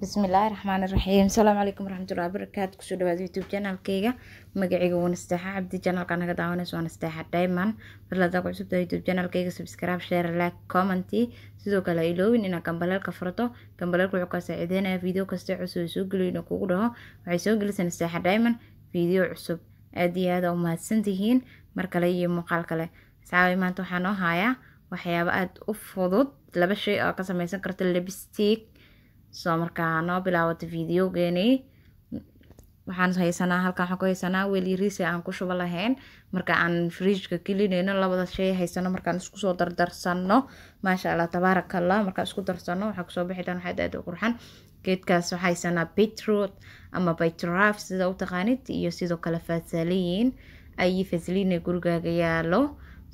bismillaahi raxmaani raxiim asalaamu calaykum waraxmatullahi wabarakaatu ku soo dhawaada youtube channelkayga magacayga waa nasteexa cabdi channelka naga daawanaysa waa nasteexa diamond fadladaa ku cusubta youtube channelkayga subscribe share like commenty sidoo kale iloowin inaad gambaleelka furto gambaleelka wuxuu kaa saaciideynaya video kasta cusub soo geliyo inuu kugu dhaho waxay soo gelisay nasteexa diamond video cusub aad iyo aada u mahadsantihiin mar kale iyo muuqaal kale asxaabay maanta waxaa noo hayaa waxyaabo aada u fudud laba shay oo ka sameysan karta lipstick soo markaa noo bilaawata videogeeni waxaan haysanaa halkan waxaan ku haysanaa weliriisi aan ku shubo lahayn. Marka aan fridgeka gelinayno labada shay haysano markaan isku soo dardarsano maasha allah tabaaraka allah markaan isku darsano waxaa ku soo bixi doona waxaad aad u qurxan. Geedkaas waxaa haysanaa beetroot ama baytraf sida u taqaanid iyo sidoo kale fasaliin ayi fasaliin gurigaaga yaalo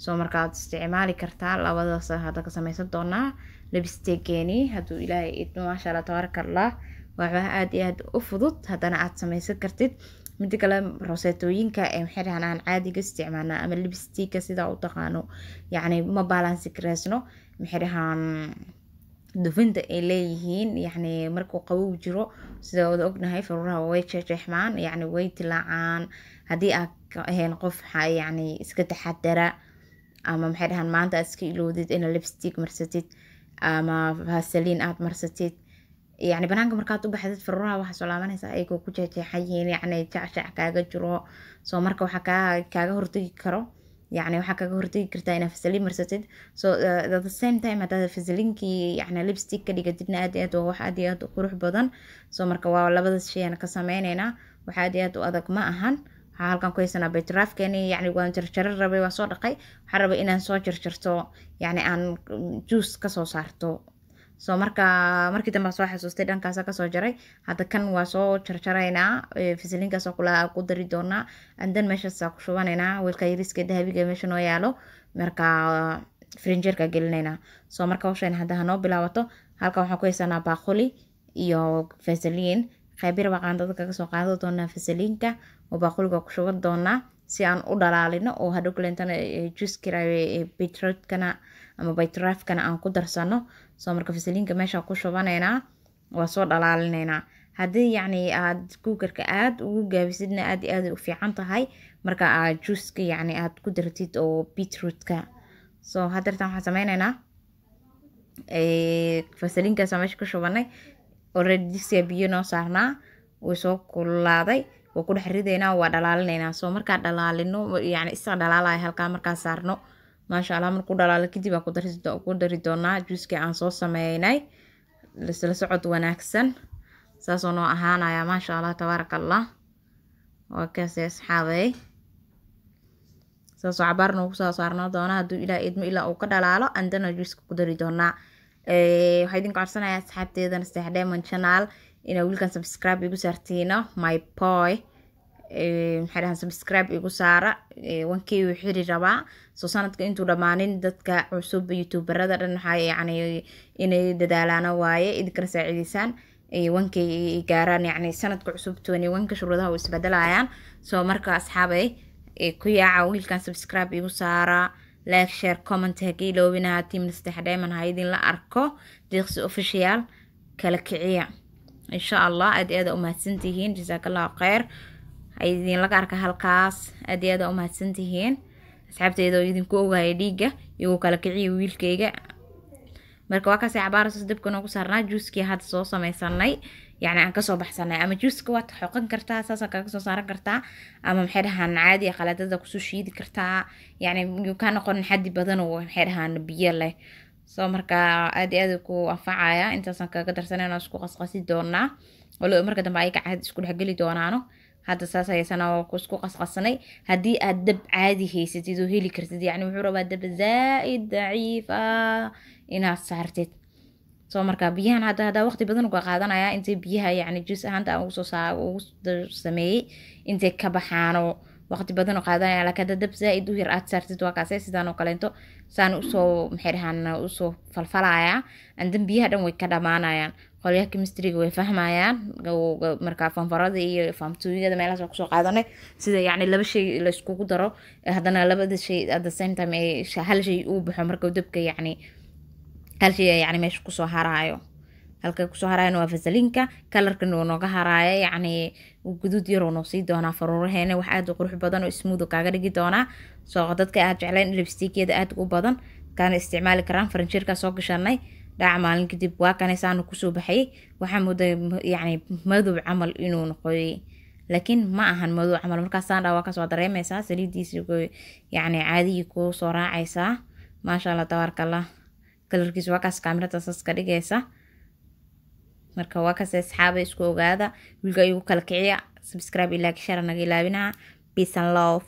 soo markaad isticmaali kartaa labadaas hadda ka sameysan doonaa labstegeeni hadduu ilaahay idmo maasha allah waxbaa aada iyo aada u fudud haddana aada sameysan kartid. Mida kale roseetooyinka ee aan caadiga isticmaalnaa ama libstika sidaa u taqaano yacni ma balansi kareysno maxay dhahaan dufinta ay leeyihiin yacni markuu qabow jiro sida wada ognahay faruuraha way jeexjeexmaan yacni way tilaacaan haddii aad ahayn qof yacni iska taxadara ama maxay dhahaan maanta aad iska iloodid ina lipstick marsatid ama vasaliin aad marsatid yacni banaanka markaad u baxdid faruuraha waxaa soo laabanaysaa ayagoo ku jeexjeexan yihiin yacni jacjac kaaga jiro soo marka waxaa kaa kaaga hortegi karo yacni waxaa kaga hortegi kartaa inaad fasaliin marsatid so uh, the same time haddaad fasaliinkii yacni lipstick ka dhigatidna aad iyo aad waa wax aad iyo aad u qurux badan soo marka waa labadaas shay aan ka sameyneynaa wax aad iyo aad u adag ma ahan waxaa halkan ku haysanaa baytraafkeeni yacni waan jarjaran rabay waan soo dhaqay. Waxaan rabay inaan soo jarjarto yacni aan juice ka soo saarto. Soo marka markii dambe soo xasuustay dhankaasa ka soo jaray. Hadda kan waa soo jarjaraynaa fasaliinkaas kula ku dari doonaa. Andan meeshaasaa ku shubanaynaa weelka yariska dahabiga meesha noo yaalo. Marka frinjeerka gelinaynaa. Soo marka hawshan hadda hanoo bilaabato halkan waxaan ku haysanaa baaquli iyo fasaliin qaybir baa qaandada kaga soo qaada doonaa fasaliinka oo baaquliga ku shuban doonaa si aan u dhalaalino oo hadhow kalentana juiskira beetrootkana ama baytraafkana aan ku darsano. Soo marka fasaliinka meesha ku shubanaynaa waa soo dhalaalinaynaa. Haddii yacni aad kuukarka aada ugu gaabisidna aad iyo aad u fiican tahay marka aad juiska yacni aad ku dartid oo beetrootka soo hadeertan waxaan sameyneynaa fasaliinkaasa meesha ku shubanay already digsiga biyo noo saarnaa. Wuu soo kululaaday. Waa ku dhex ridaynaa waa dhalaalinaynaa soo markaa dhalaalino yani isaga dhalaalaya halkaa markaa saarno. Maasha allah markuu dhalaalo kadib aa ku dari doonaa juuskii aan soo sameynay isla socod wanaagsan. Saasoo noo ahaanaya maasha allah tabaaraka allah waa kaasi asxaabey saasoo cabaar noogu soo saarnoo doonaa hadduu ilaa idmo ilaa uu ka dhalaalo andana juuska ku dari doonaa waxaa idinku codsanaya asxaabteeda nasteex diamond channel. Inaa wiilkan subscribe igu saartiino my boy. Maxay dhahaan subscribe igu saara. Wankii uu xiri rabaa. Soo sanadka intuu dhammaanin dadka cusub youtuberada dhan waxaa yacni inay dadaalaana waaye idinkana saaciideysaan wankay gaaraan yacni sanadka cusub tony wanka shuruudaha u isbedelayaan soo marka asxaabay ku yaaca wiilkan subscribe igu saara like share comment haka iloobinaha team nasteex diamond ha idinla arko. Deeqsi official kala kiciya. Insha allah aad aada u mahadsantihiin. Jasaak allahu kheyr idinlaga arka halkaas. Aad aada u mahadsantihiin. Asxaabteeda oo idinku ogaya dhiigga igu kala kiciya wiilkayga. Marka waa kaasi cabaarasos dabka noogu saarnaa. Juuskii hadda soo sameysanay yacni aan ka soo baxsanay ama juuska waad xoqan kartaa saasa kaga soo saaran kartaa ama maxay dhahaan caadi qaladada ku soo shiidi kartaa yacni ka noqon xaddi badan oo maxay biyo leh soo marka aad iyo aad ku anfacaya intaasaan kaga darsanayno isku qasqasi doonaa walo marka dambe ayaga caadi isku dhexgeli doonaano hadda saas haysana isku qasqasanay haddii aad dab caadi haysatid oo heli kartid yacni wuxuu rabaa dab zaa'id daciif inaad saartid soo marka biyahan hadda haddaa waqti badan uga qaadanaya. Intay biyaha yacni juus ahaanta aan ugusoo saa ugu sameeyey. Intay ka baxaano waqti badan oo qaadanaya. Laakiin hadda dab zaa'id u yar aad saartid waa kaasee sidaan oo kaleento. Saan u soo maxay dhahaan u soo falfalaya andan biyaha dhan way ka dhamaanayaan. Qolyaha chemistryga way fahmayaan. Marka fanfarada iyo faamtooyada meelahaas waa ku soo qaadanay. Sida yacni laba shay la iskugu daro. Haddana labada shay at the same time hal shay uu baxo marka dabka yacni hal shay yacni meesha ku soo haraayo. Halka ku soo haraayan waa fasaliinka kalarkan wuu nooga haraaya yacni guduud yaroo noo sii doonaa faruuraheena wax aada u qurux badan oo smootho kaaga dhigi doonaa. Soo dadka aad jecleen lipstickeeda aada u badan kaana isticmaali karaan faranjeerkaa soo gashanay dhaca maalin kadib waa kanaysaanu ku soo baxayay waxaa mooda yacni madow camal inuu noqoyay laakiin ma ahan madow camal markaasaan dhaa waa ka soo dareemaysaa saliidiisi yacni caadigii kuu soo raacaysaa. Maasha allah tabaarkallah kalarkiisa waa kaas kaamirada saas ka dhigaysa marka waa kaas asxaaba isku ogaada. Wiilka igu kala kiciya. Subscribe ilaa kishara naga ilaabinaha peace and love